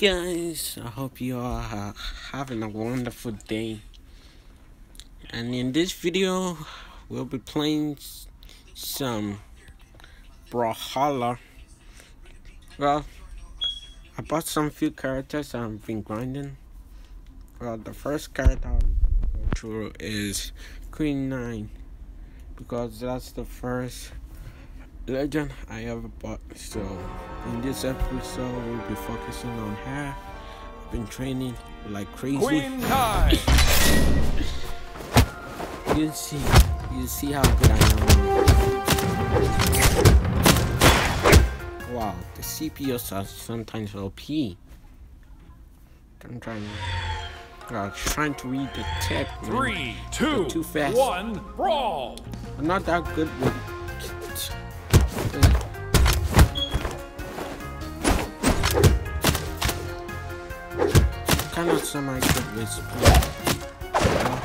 guys, I hope you are having a wonderful day. And in this video, we'll be playing some Brawlhalla. Well, I bought some few characters I've been grinding. Well, the first character I'm gonna go through is Queen Nai because that's the first legend I ever bought. So in this episode we'll be focusing on her. I've been training like crazy. Queen Kai. you see you see how good I am. Wow, the CPUs are sometimes OP. I'm trying to I was trying to read the text. man. Three, two, too fast. one, brawl. I'm not that good with kind of semi good with split. Well,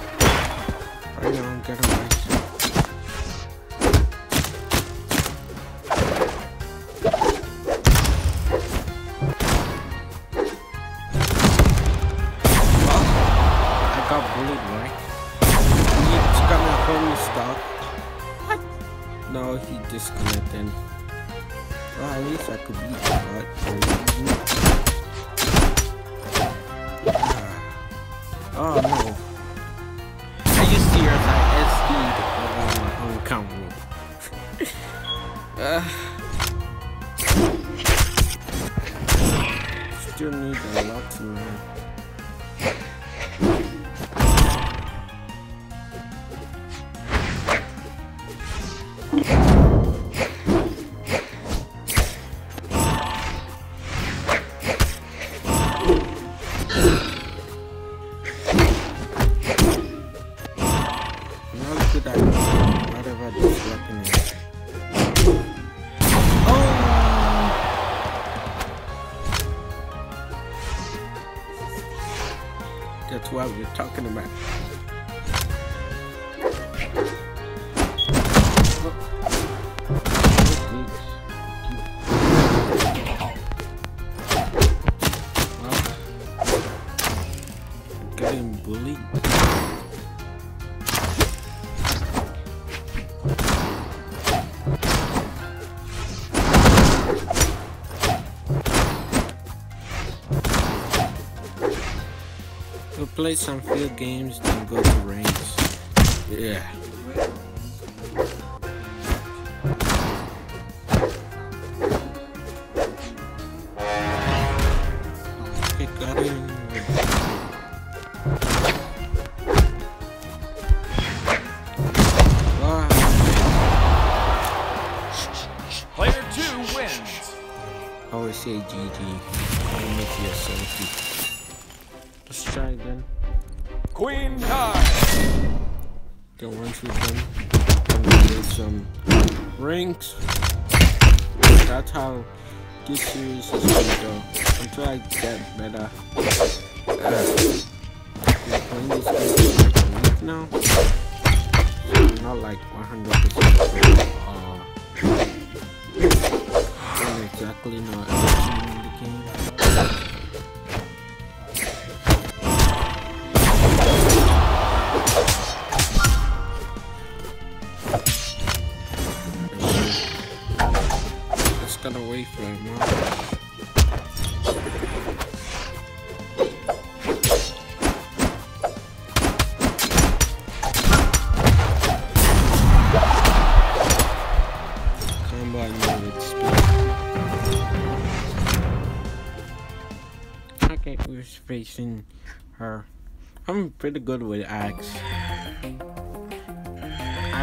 talking about. Play some field games, then go to ranks. Yeah. Okay, got him. Wow. Player two wins. I always say GG. Don't make you a selfie. Let's try again. Queen Kai. Then once we're done, then we'll do some ranks. That's how this series is gonna go. Until I get better. Uh, been playing this game for like a week now. So I'm not like 100% sure. Uh, exactly everything in the game. It now. Okay, we're facing her. I'm pretty good with axe.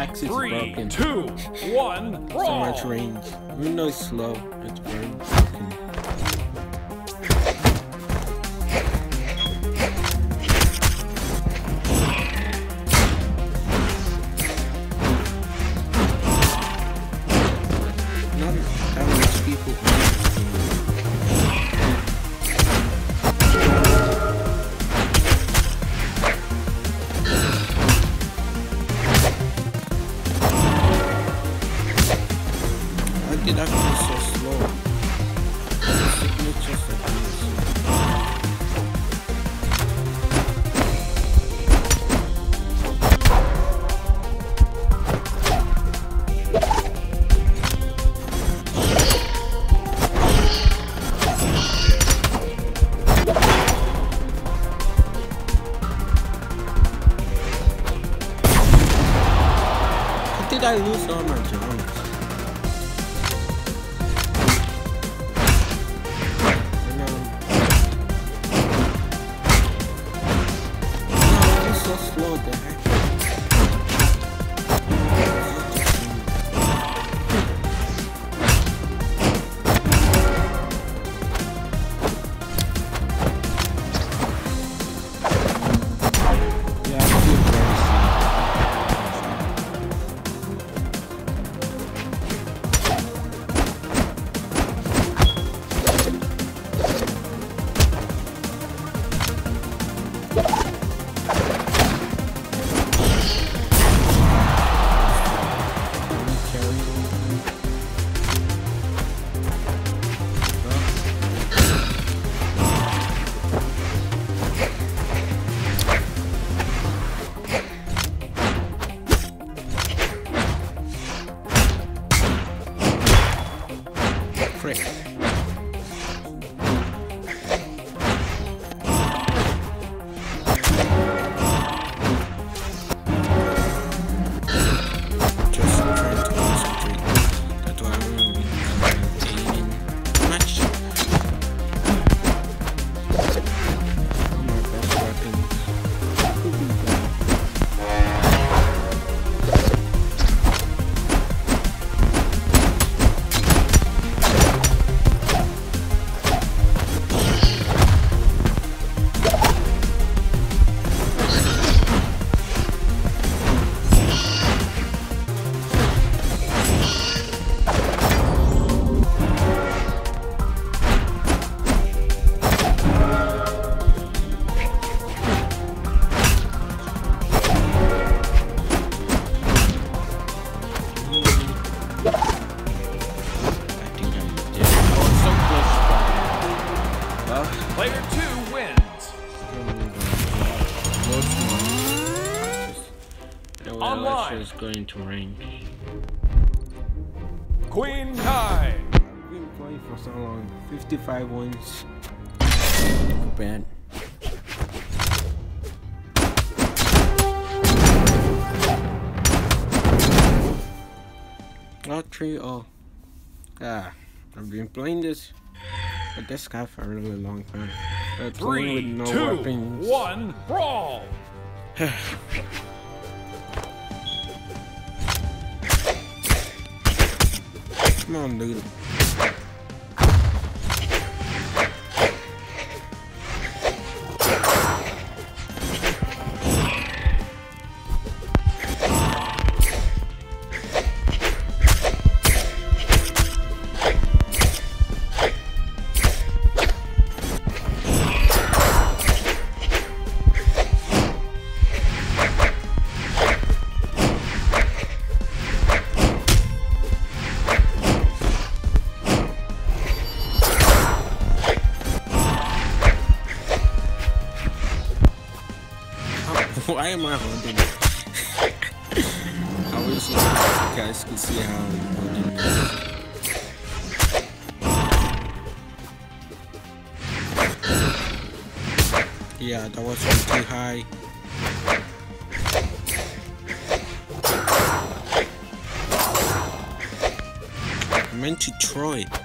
Axe is Three, broken. two, one, so much range. Even though it's slow, it's very broken. I lose all my Frick. Is to rain. Queen Nai. I've been playing for so long. 55 wins. Not bad. Oh, three, oh. Ah, I've been playing this with this guy for a really long time. Uh, playing with Three, no two, weapons. one, brawl. Come on, dude. I it? Wish you guys could see how I'm this. Yeah, that was too high. I meant to throw it.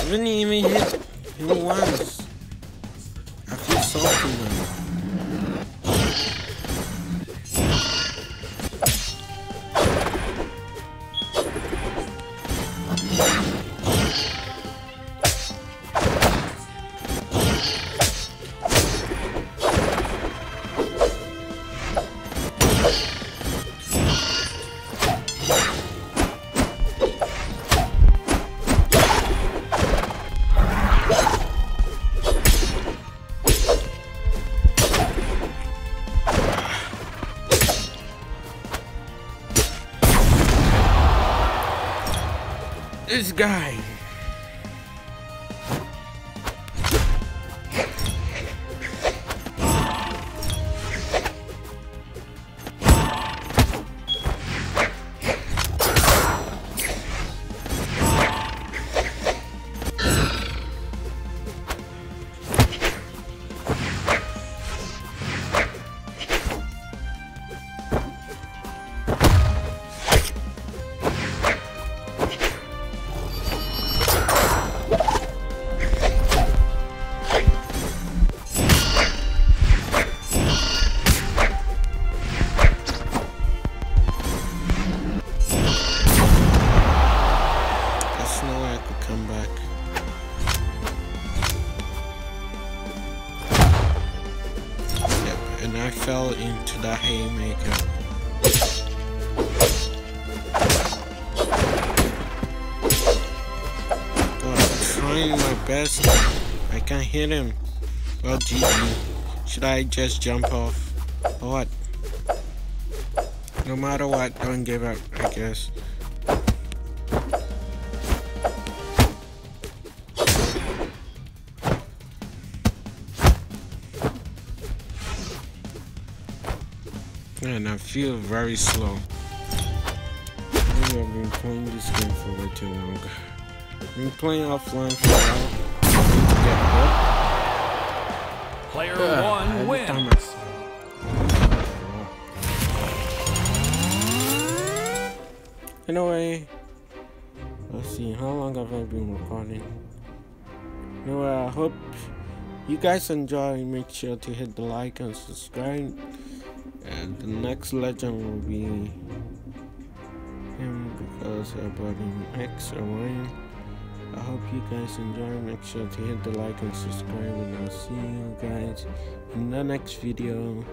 I didn't even hit him once. I feel salty now. This guy. I'm trying my best. I can't hit him. Well, GG. Should I just jump off? Or what? No matter what, don't give up, I guess. And I feel very slow. Maybe I've been playing this game for way too long. I've been playing offline for a while. Player Ugh, one wins. Anyway, let's see, how long have I been recording? Anyway, I hope you guys enjoy. Make sure to hit the like and subscribe. And the next legend will be him because I bought him X or Y. I hope you guys enjoy. Make sure to hit the like and subscribe, and I'll see you guys in the next video.